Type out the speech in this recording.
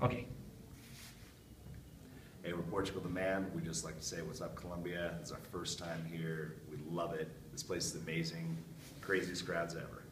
Okay, Hey, we're Portugal the Man. We just like to say, what's up, Colombia? It's our first time here. We love it. This place is amazing. Craziest crowds ever.